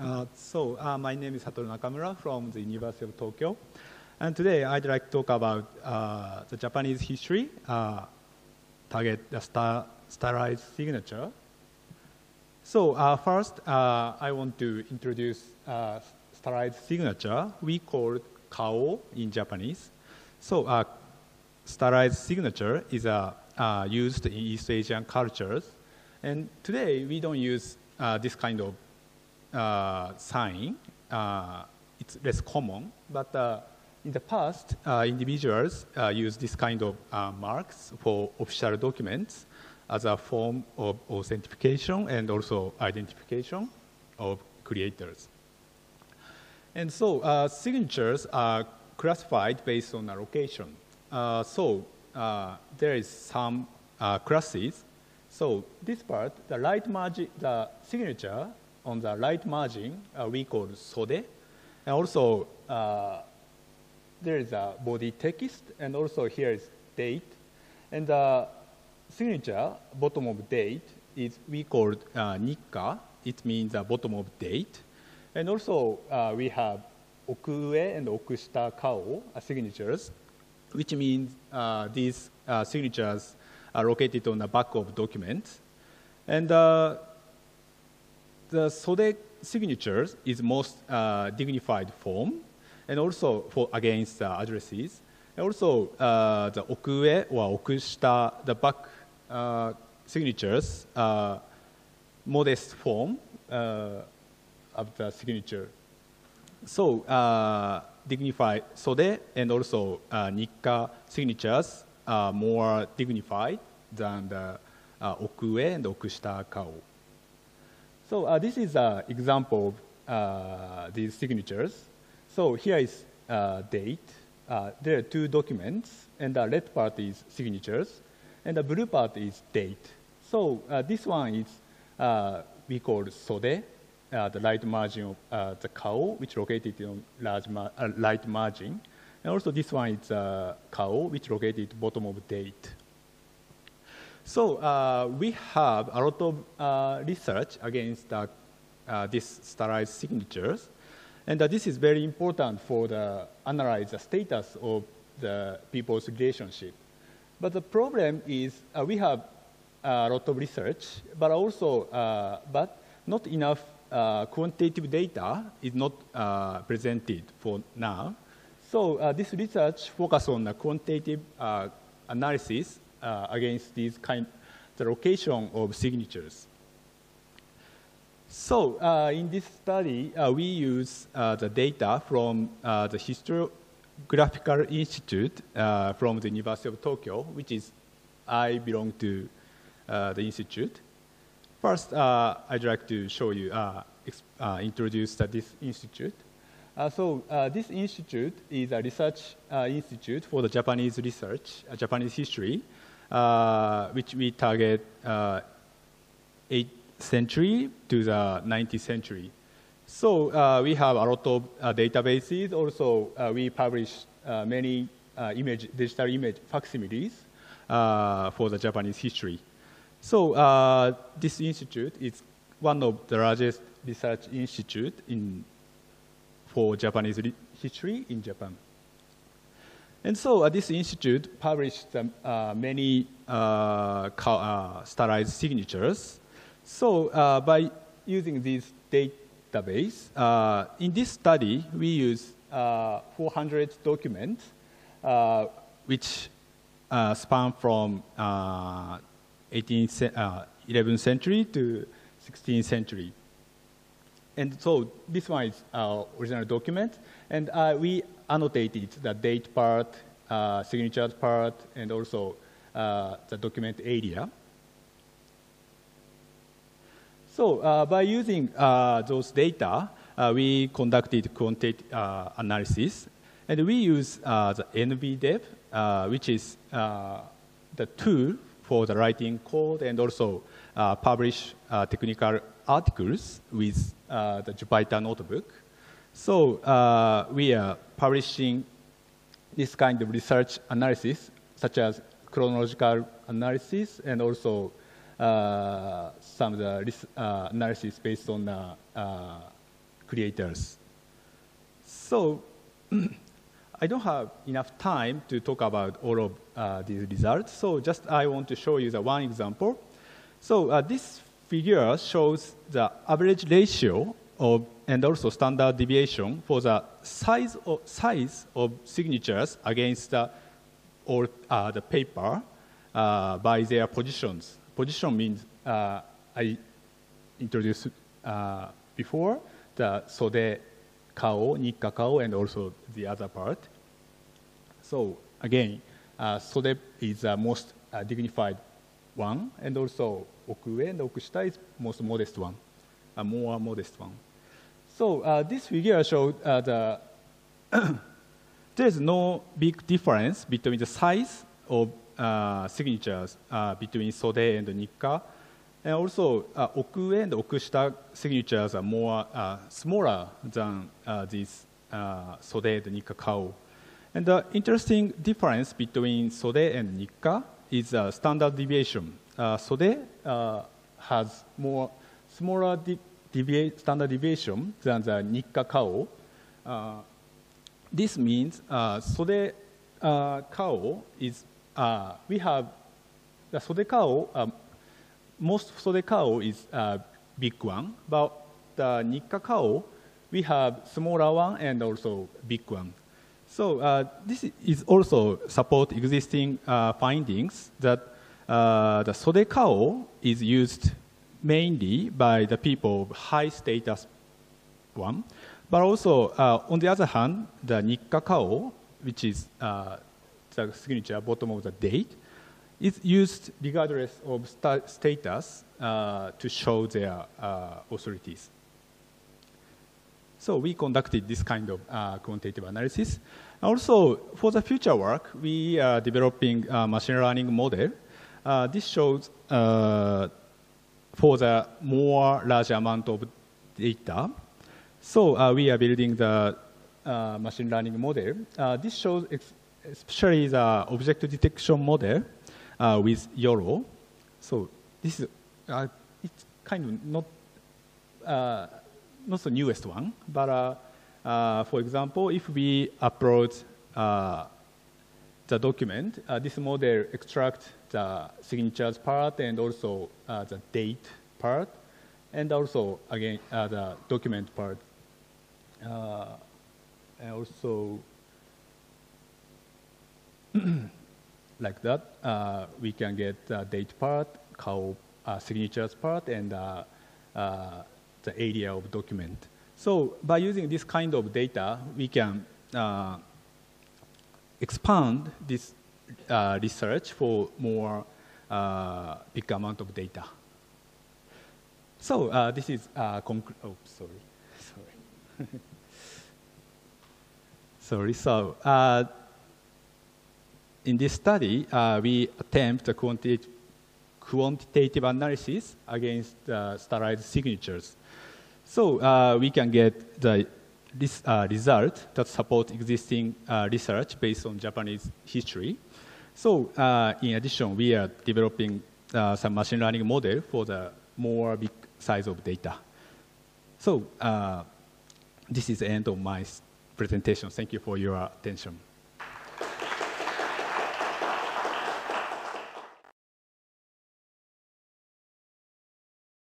Uh, so, uh, my name is Satoru Nakamura from the University of Tokyo. And today I'd like to talk about uh, the Japanese history, uh, target the star, stylized signature. So, uh, first, I want to introduce uh, stylized signature. We call it kao in Japanese. So, uh, stylized signature is used in East Asian cultures. And today we don't use this kind of sign. Uh, it's less common, but uh, in the past, individuals use this kind of marks for official documents as a form of authentication and also identification of creators. And so uh, signatures are classified based on a location. Uh, so uh, there is some classes. So this part, the right margin, the signature on the right margin, uh, we call sode. And also, uh, there is a body text, and also here is date. And the signature, bottom of date, is we call uh, nikka. It means the bottom of date. And also, uh, we have okue and okushita kao uh, signatures, which means uh, these uh, signatures are located on the back of documents. And the SODE signatures is most uh, dignified form, and also for against uh, addresses. And also uh, the okue or okushita, the back uh, signatures, uh, modest form uh, of the signature. So uh, dignified SODE and also uh, Nikka signatures are more dignified than the uh, okue and okushita kao. So uh, this is an example of uh, these signatures. So here is uh, date. Uh, there are two documents, and the red part is signatures, and the blue part is date. So uh, this one is uh, we call sode, the light margin of the kao, which located on large ma right margin. And also this one is kao, which located bottom of date. So uh, we have a lot of uh, research against uh, these stylized signatures. And uh, this is very important for the analyze the status of the people's relationship. But the problem is uh, we have a lot of research, but also, uh, but not enough quantitative data is not presented for now. So this research focuses on the quantitative analysis uh, against these kind, the location of signatures. So uh, in this study, uh, we use uh, the data from uh, the Historiographical Institute uh, from the University of Tokyo, which is, I belong to the institute. First, I'd like to show you, introduce this institute. so this institute is a research institute for the Japanese research, Japanese history, uh, which we target uh, 8th century to the 19th century. So uh, we have a lot of uh, databases. Also, uh, we publish uh, many image, digital image facsimiles for the Japanese history. So this institute is one of the largest research institute in, for Japanese history in Japan. And so this institute published um, uh, many uh, uh stylized signatures. So by using this database, in this study, we use 400 documents, which span from 18th, 11th century to 16th century. And so this one is our original document. And we annotated the date part, uh, signature part, and also uh, the document area. So uh, by using uh, those data, uh, we conducted quantitative uh, analysis, and we use the nbdev, which is the tool for the writing code and also publish technical articles with the Jupyter Notebook. So uh, we are publishing this kind of research analysis, such as chronological analysis and also uh, some of the uh, analysis based on uh, creators. So I don't have enough time to talk about all of uh, these results. So just I want to show you the one example. So uh, this figure shows the average ratio of and also standard deviation for the size of, size of signatures against the, or, uh, the paper uh, by their positions. Position means uh, I introduced uh, before the Sode Kao, Nikka Kao, and also the other part. So again, uh, Sode is the most dignified one, and also Okue and Okushita is most modest one, a more modest one. So uh, this figure shows uh, the there is no big difference between the size of uh, signatures uh, between Sode and Nikka. And also, uh, Okue and Okushita signatures are more uh, smaller than uh, these uh, Sode and Nikka Kao. And the interesting difference between Sode and Nikka is uh, standard deviation. Uh, Sode uh, has more smaller de devia standard deviation than the Nikka Kao. Uh, this means uh, Sode uh, Kao is, uh, we have, the Sode Kao, um, most Sode Kao is a big one, but the Nikka Kao, we have smaller one and also big one. So uh, this is also support existing uh, findings that uh, the Sodekao is used mainly by the people of high status one, but also uh, on the other hand, the Nikka Kao, which is uh, the signature bottom of the date, is used regardless of sta status uh, to show their authorities. So we conducted this kind of uh, quantitative analysis. Also, for the future work, we are developing a machine learning model. Uh, this shows uh, for the more large amount of data. So uh, we are building the uh, machine learning model. Uh, this shows especially the object detection model uh, with YOLO. So this is uh, kind of not uh, not the newest one, but uh, uh, for example, if we upload uh, the document, this model extracts the signatures part and also the date part, and also again the document part, and also like that, uh, we can get uh, date part, kao uh, signatures part, and the area of document. So by using this kind of data, we can uh, expand this research for more big amount of data. So this is uh, oh sorry, sorry, sorry. So in this study, uh, we attempt a quantitative, analysis against uh, stylized signatures. So uh, we can get the this uh, result that supports existing uh, research based on Japanese history. So uh, in addition, we are developing some machine learning model for the more big size of data. So this is the end of my presentation. Thank you for your attention.